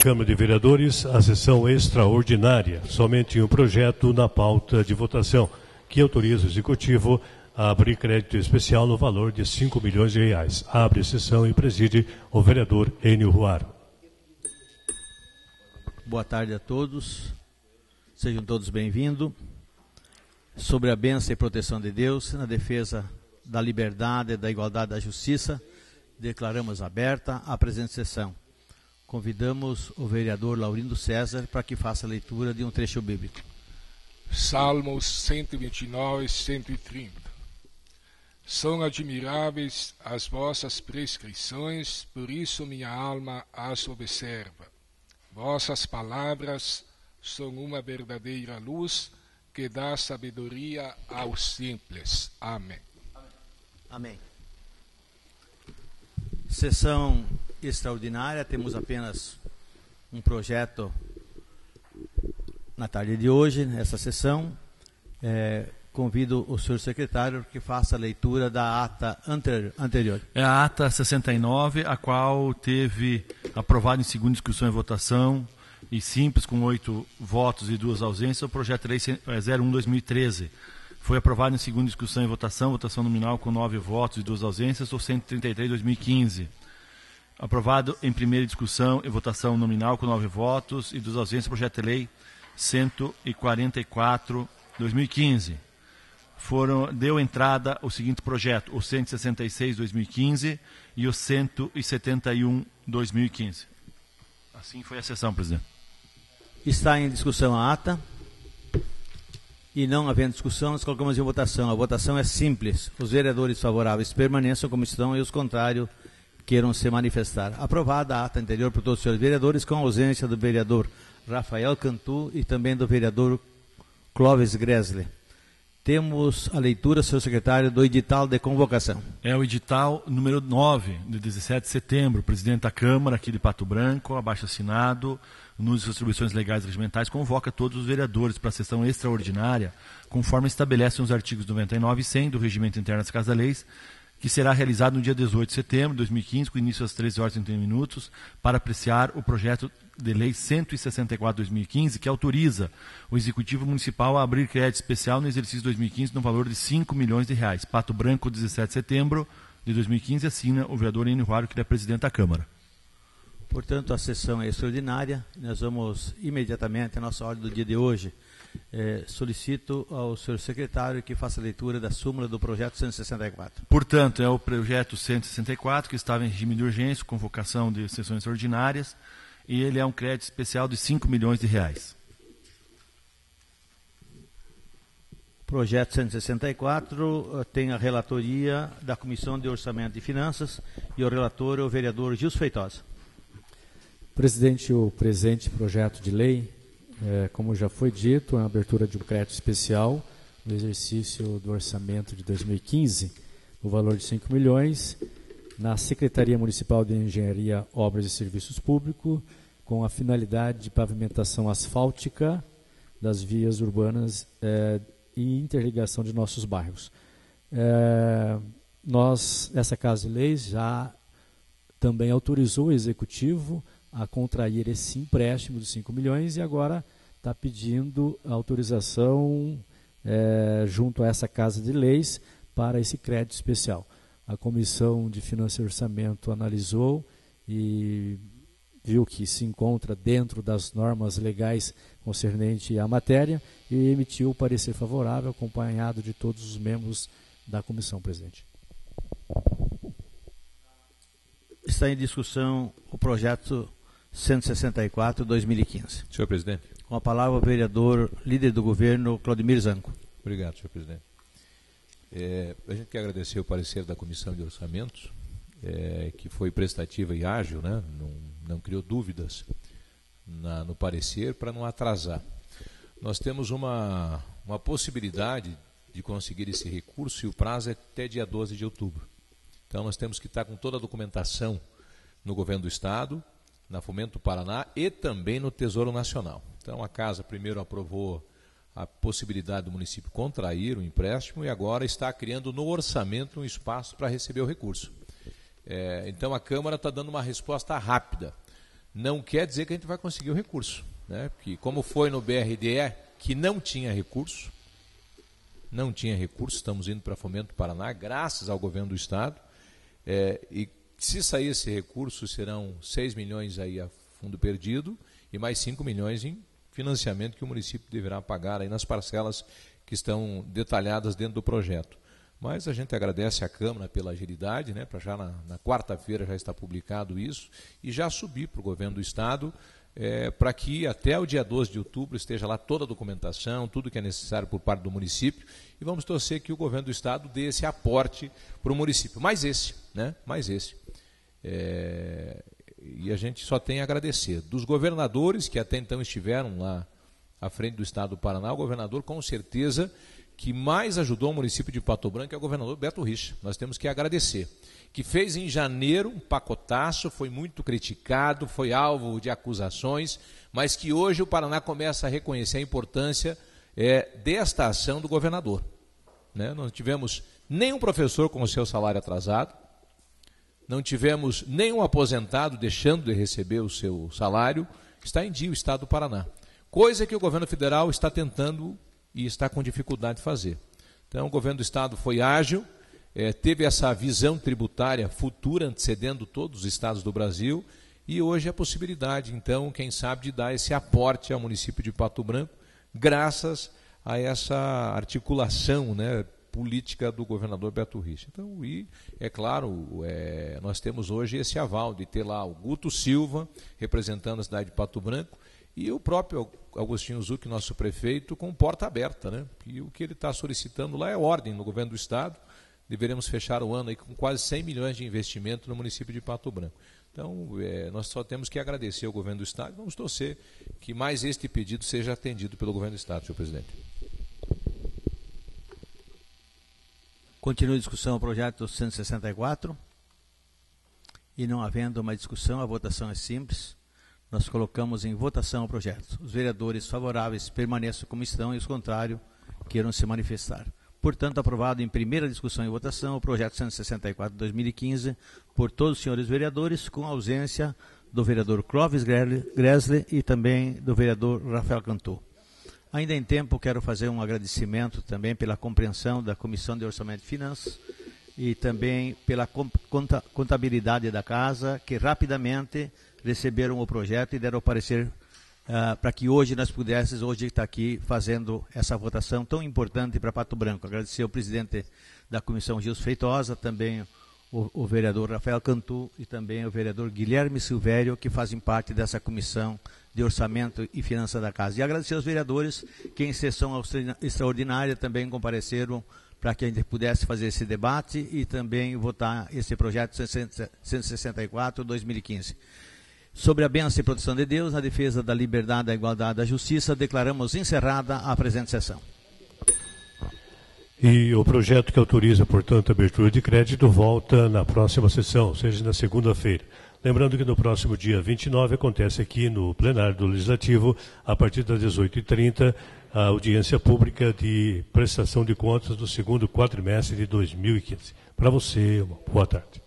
Câmara de Vereadores, a sessão extraordinária. Somente um projeto na pauta de votação, que autoriza o Executivo a abrir crédito especial no valor de 5 milhões de reais. Abre a sessão e preside o vereador Enio Ruaro. Boa tarde a todos. Sejam todos bem-vindos. Sobre a bênção e proteção de Deus, na defesa da liberdade, da igualdade, da justiça, declaramos aberta a presente sessão. Convidamos o vereador Laurindo César para que faça a leitura de um trecho bíblico. Salmos 129, 130. São admiráveis as vossas prescrições, por isso minha alma as observa. Vossas palavras são uma verdadeira luz que dá sabedoria aos simples. Amém. Amém. Sessão extraordinária, temos apenas um projeto na tarde de hoje, nessa sessão. É, convido o senhor secretário que faça a leitura da ata anterior. É a ata 69, a qual teve aprovado em segunda discussão e votação, e simples, com oito votos e duas ausências, o projeto de lei 01-2013 foi aprovado em segunda discussão e votação, votação nominal com nove votos e duas ausências, o 133-2015. Aprovado em primeira discussão e votação nominal com nove votos e duas ausências, projeto de lei 144-2015. Foram, deu entrada o seguinte projeto, o 166-2015 e o 171-2015. Assim foi a sessão, presidente. Está em discussão a ata. E não havendo discussão, nós colocamos em votação. A votação é simples. Os vereadores favoráveis permaneçam como estão e os contrários queiram se manifestar. Aprovada a ata anterior por todos os senhores vereadores, com ausência do vereador Rafael Cantu e também do vereador Clóvis Gresle. Temos a leitura, senhor secretário, do edital de convocação. É o edital número 9, de 17 de setembro. Presidente da Câmara, aqui de Pato Branco, abaixo assinado, nos distribuições legais regimentais, convoca todos os vereadores para a sessão extraordinária, conforme estabelecem os artigos 99 e 100 do Regimento Interno das Casas Leis, que será realizado no dia 18 de setembro de 2015, com início às 13 horas e 30 minutos, para apreciar o projeto de lei 164/2015, que autoriza o Executivo Municipal a abrir crédito especial no exercício 2015 no valor de 5 milhões de reais. Pato Branco, 17 de setembro de 2015, assina o vereador Enio Ruaro, que é presidente da Câmara. Portanto, a sessão é extraordinária. Nós vamos imediatamente à nossa ordem do dia de hoje. É, solicito ao senhor secretário que faça a leitura da súmula do projeto 164. Portanto, é o projeto 164 que estava em regime de urgência, convocação de sessões extraordinárias, e ele é um crédito especial de 5 milhões de reais. Projeto 164 eh, tem a relatoria da Comissão de Orçamento e Finanças e o relator é o vereador Gilson Feitosa. Presidente, o presente projeto de lei, é, como já foi dito, é a abertura de um crédito especial no exercício do orçamento de 2015, no valor de 5 milhões, na Secretaria Municipal de Engenharia, Obras e Serviços Públicos, com a finalidade de pavimentação asfáltica das vias urbanas é, e interligação de nossos bairros. É, nós, essa Casa de Leis já também autorizou o Executivo a contrair esse empréstimo de 5 milhões e agora está pedindo autorização é, junto a essa Casa de Leis para esse crédito especial. A Comissão de Finanças e Orçamento analisou e viu que se encontra dentro das normas legais concernente à matéria e emitiu o parecer favorável, acompanhado de todos os membros da comissão, presidente. Está em discussão o projeto 164-2015. Senhor presidente. Com a palavra o vereador, líder do governo, Claudemir Zanco. Obrigado, senhor presidente. É, a gente quer agradecer o parecer da Comissão de Orçamentos, é, que foi prestativa e ágil, né? não, não criou dúvidas na, no parecer para não atrasar. Nós temos uma, uma possibilidade de conseguir esse recurso e o prazo é até dia 12 de outubro. Então nós temos que estar com toda a documentação no governo do Estado, na Fomento do Paraná e também no Tesouro Nacional. Então a Casa primeiro aprovou a possibilidade do município contrair o empréstimo e agora está criando no orçamento um espaço para receber o recurso. É, então a Câmara está dando uma resposta rápida. não quer dizer que a gente vai conseguir o recurso. Né? Porque como foi no BRDE, que não tinha recurso, não tinha recurso, estamos indo para Fomento Paraná, graças ao governo do Estado, é, e se sair esse recurso, serão 6 milhões aí a fundo perdido e mais 5 milhões em financiamento que o município deverá pagar aí nas parcelas que estão detalhadas dentro do projeto. Mas a gente agradece à Câmara pela agilidade, né, para já na, na quarta-feira já está publicado isso, e já subir para o governo do Estado, é, para que até o dia 12 de outubro esteja lá toda a documentação, tudo que é necessário por parte do município, e vamos torcer que o governo do Estado dê esse aporte para o município. Mais esse, né? Mais esse. É, e a gente só tem a agradecer. Dos governadores que até então estiveram lá à frente do Estado do Paraná, o governador com certeza que mais ajudou o município de Pato Branco é o governador Beto Richa. Nós temos que agradecer. Que fez em janeiro um pacotaço, foi muito criticado, foi alvo de acusações, mas que hoje o Paraná começa a reconhecer a importância é, desta ação do governador. Né? Não tivemos nenhum professor com o seu salário atrasado, não tivemos nenhum aposentado deixando de receber o seu salário, está em dia o Estado do Paraná. Coisa que o governo federal está tentando e está com dificuldade de fazer. Então, o governo do Estado foi ágil, é, teve essa visão tributária futura, antecedendo todos os estados do Brasil, e hoje a possibilidade, então, quem sabe, de dar esse aporte ao município de Pato Branco, graças a essa articulação né, política do governador Beto Richa. Então, e, é claro, é, nós temos hoje esse aval de ter lá o Guto Silva, representando a cidade de Pato Branco, e o próprio Agostinho Zuc, nosso prefeito, com porta aberta. Né? E o que ele está solicitando lá é ordem no governo do Estado. Deveremos fechar o ano aí com quase 100 milhões de investimento no município de Pato Branco. Então, é, nós só temos que agradecer ao governo do Estado e vamos torcer que mais este pedido seja atendido pelo governo do Estado, senhor presidente. Continua a discussão o projeto 164. E não havendo uma discussão, a votação é simples nós colocamos em votação o projeto. Os vereadores favoráveis permaneçam como estão e os contrários queiram se manifestar. Portanto, aprovado em primeira discussão e votação o projeto 164 de 2015 por todos os senhores vereadores, com ausência do vereador Clóvis Gresley e também do vereador Rafael Cantor. Ainda em tempo, quero fazer um agradecimento também pela compreensão da Comissão de Orçamento e Finanças e também pela contabilidade da casa, que rapidamente receberam o projeto e deram parecer uh, para que hoje nós pudéssemos hoje estar aqui fazendo essa votação tão importante para Pato Branco. Agradecer ao presidente da comissão Gilson Feitosa, também o, o, vereador Rafael Cantu e também o vereador Guilherme Silvério, que fazem parte dessa comissão de orçamento e finanças da casa. E agradecer aos vereadores que em sessão extraordinária também compareceram para que a gente pudesse fazer esse debate e também votar esse projeto 164-2015. Sobre a bênção e proteção de Deus, na defesa da liberdade, da igualdade, da justiça, declaramos encerrada a presente sessão. E o projeto que autoriza, portanto, a abertura de crédito volta na próxima sessão, ou seja, na segunda-feira. Lembrando que no próximo dia 29 acontece aqui no plenário do Legislativo, a partir das 18h30, a audiência pública de prestação de contas do segundo quadrimestre de 2015. Para você, boa tarde.